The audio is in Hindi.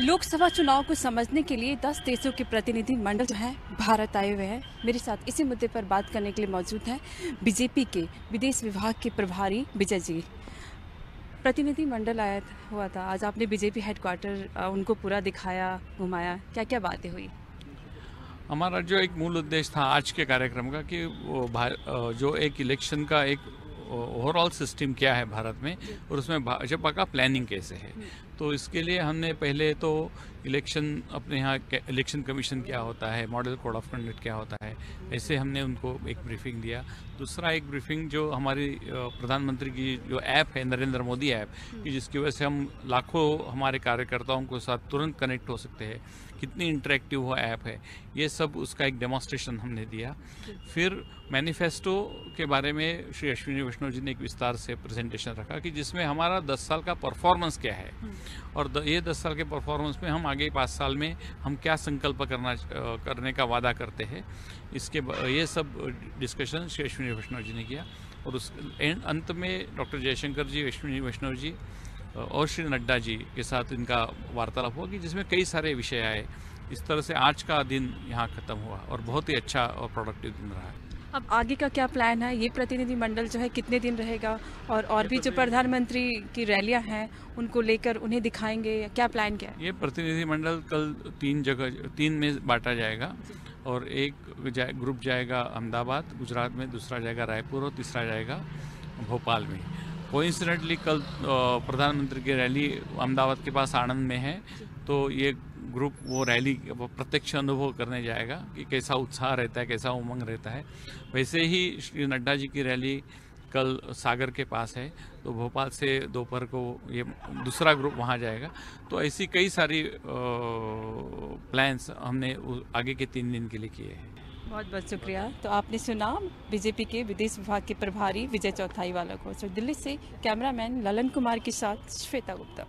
लोकसभा चुनाव को समझने के लिए 10 देशों के प्रतिनिधि मंडल जो है, भारत आए हुए हैं। मेरे साथ इसी मुद्दे पर बात करने के लिए मौजूद हैं बीजेपी के विदेश विभाग के प्रभारी विजय जी। प्रतिनिधि मंडल आया हुआ था। आज आपने बीजेपी हेडक्वार्टर उनको पूरा दिखाया, घुमाया। क्या क्या बातें हुई? हमारा जो एक मूल उद्देश्य था आज के कार्यक्रम का कि जो एक इलेक्शन का एक ओवरऑल सिस्टम क्या है भारत में, और उसमें भाजपा का प्लानिंग कैसे है। तो इसके लिए हमने पहले तो इलेक्शन अपने यहाँ इलेक्शन कमीशन क्या होता है मॉडल कोड ऑफ़ कंडक्ट क्या होता है ऐसे हमने उनको एक ब्रीफिंग दिया। दूसरा एक ब्रीफिंग जो हमारी प्रधानमंत्री की जो ऐप है नरेंद्र मोदी ऐप कि जिसकी वजह से हम लाखों हमारे कार्यकर्ताओं के साथ तुरंत कनेक्ट हो सकते हैं कितनी इंटरेक्टिव वो ऐप है ये सब उसका एक डेमोस्ट्रेशन हमने दिया। फिर मैनिफेस्टो के बारे में श्री अश्विनी वैष्णव जी ने एक विस्तार से प्रेजेंटेशन रखा कि जिसमें हमारा दस साल का परफॉर्मेंस क्या है। और द, ये दस साल के परफॉर्मेंस में हम आगे पाँच साल में हम क्या संकल्प करना करने का वादा करते हैं। इसके ये सब डिस्कशन श्री अश्विनी वैष्णव जी ने किया और उस एंड अंत में डॉक्टर जयशंकर जी अश्विनी वैष्णव जी और श्री नड्डा जी के साथ इनका वार्तालाप हुआ कि जिसमें कई सारे विषय आए। इस तरह से आज का दिन यहाँ ख़त्म हुआ और बहुत ही अच्छा और प्रोडक्टिव दिन रहा है। अब आगे का क्या प्लान है? ये प्रतिनिधि मंडल जो है कितने दिन रहेगा? और और भी जो प्रधानमंत्री की रैलियाँ हैं उनको लेकर उन्हें दिखाएँगे? या क्या प्लान क्या है? ये प्रतिनिधि मंडल कल तीन जगह तीन में बांटा जाएगा और एक जाए, ग्रुप जाएगा अहमदाबाद गुजरात में दूसरा जाएगा रायपुर और तीसरा जाएगा भोपाल में। कोइंसिडेंटली कल प्रधानमंत्री की रैली अहमदाबाद के पास आनंद में है। तो ये ग्रुप वो रैली प्रत्यक्ष अनुभव करने जाएगा कि कैसा उत्साह रहता है, कैसा उमंग रहता है। वैसे ही श्री नड्डा जी की रैली कल सागर के पास है तो भोपाल से दोपहर को ये दूसरा ग्रुप वहाँ जाएगा। तो ऐसी कई सारी प्लान्स हमने आगे के तीन दिन के लिए किए हैं। बहुत बहुत शुक्रिया। तो आपने सुना, बीजेपी के विदेश विभाग के प्रभारी विजय चौथाई वाला को। दिल्ली से कैमरामैन ललन कुमार के साथ श्वेता गुप्ता।